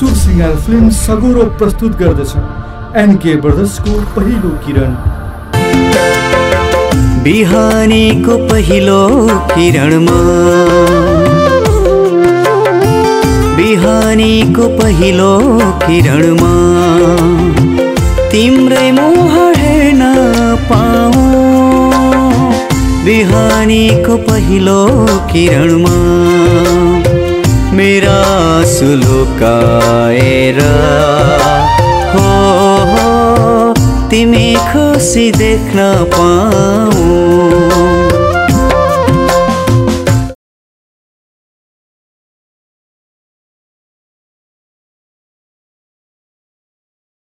सुर सिङ्गार फिल्म सगोरो प्रस्तुत गर्दछ। एनके ब्रदर्सको पहिलो किरण। बिहानीको पहिलो किरणमा। बिहानीको पहिलो किरणमा। तिम्रै मोह हेर्न पाऊ बिहानीको पहिलो किरणमा। सुलुकाएर हो हो तिमी खुसी देख्न पाऊ।